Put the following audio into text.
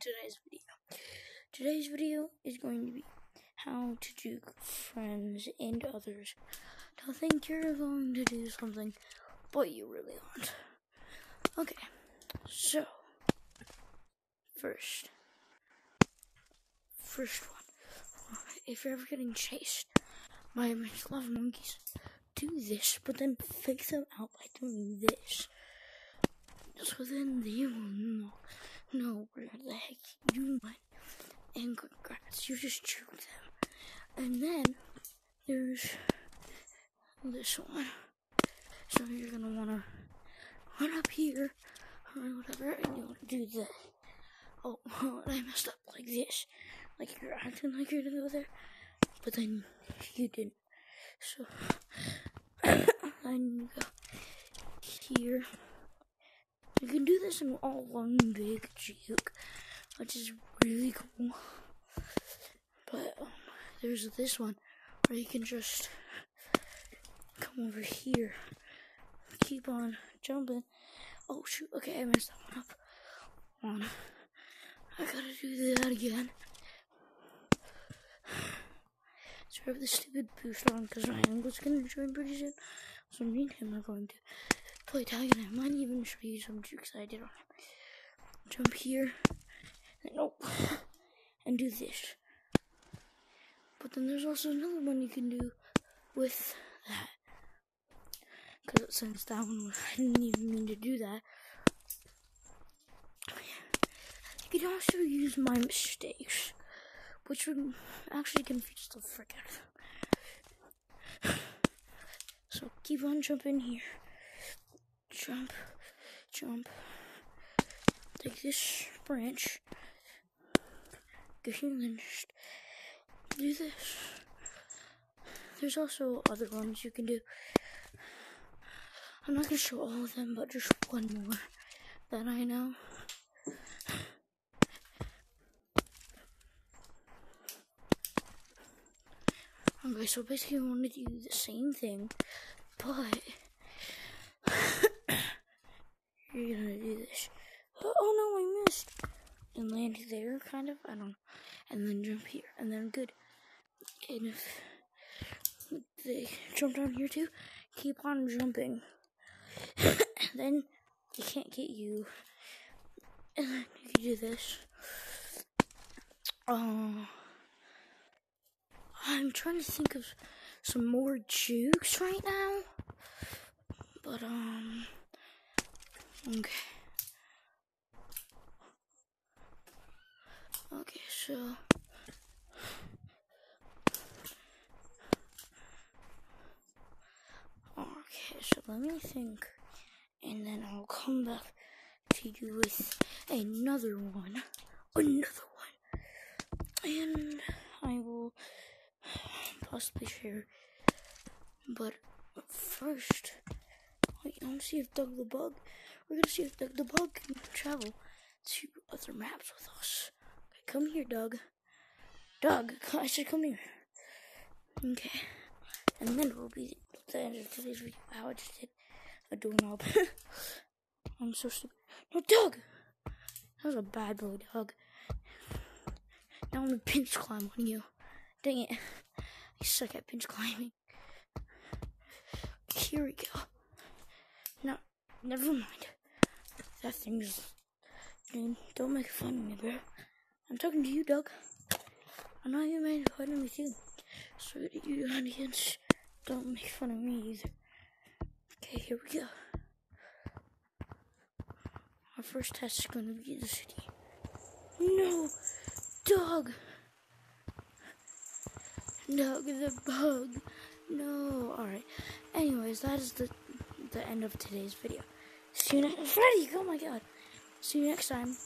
today's video. Today's video is going to be how to juke friends and others to think you're going to do something, but you really aren't. Okay, so first, first one, if you're ever getting chased by a of monkeys, do this, but then fake them out by doing this. So then they will know, know where the heck you went. And congrats, you just juke them. And then there's this one. So you're gonna wanna run up here or whatever, and you wanna do this. Oh, I messed up like this. Like you're acting like you're gonna go there, but then you didn't. So then you go here. You can do this in all one big juke, which is really cool. But um, there's this one where you can just come over here, keep on jumping. Oh shoot! Okay, I messed that one up. One. I gotta do that again. I have the stupid boost on because Ryan was gonna join pretty soon. So me and him are going to tag, and I might even show you some tricks I did on. Jump here, and and do this. But then there's also another one you can do with that. Because it since that one, I didn't even mean to do that. You can also use my mistakes, which would actually confuse the frick out of So keep on jumping here. Jump, jump. Take this branch. And then just do this. There's also other ones you can do. I'm not gonna show all of them, but just one more that I know. Okay, so basically, I want to do the same thing, but you're gonna do this. Oh no, I missed! There, kind of. I don't know. And then jump here, and then good. And if they jump down here too, keep on jumping. then they can't get you. And then you can do this. Oh. I'm trying to think of some more jukes right now. But, um. Okay. Okay, so. Okay, so let me think. And then I'll come back to you with another one. Another one. And I will possibly share. But first, wait, I see if Doug the Bug. We're gonna see if Doug the Bug can travel to other maps with us. Come here, Doug. Doug, I said come here. Okay, and then we'll be the end of today's video. How I just did a doorknob. I'm so stupid. No, Doug. That was a bad boy, Doug. Now I'm gonna pinch climb on you. Dang it. I suck at pinch climbing. Here we go. No, never mind. That thing's. Don't make fun of me, bro. I'm talking to you, Doug. I know you made fun of me too. So you audience, don't make fun of me either. Okay, here we go. Our first test is going to be the city. No, dog. Doug the bug. No. All right. Anyways, that is the the end of today's video. See you next. Freddy, oh my god. See you next time.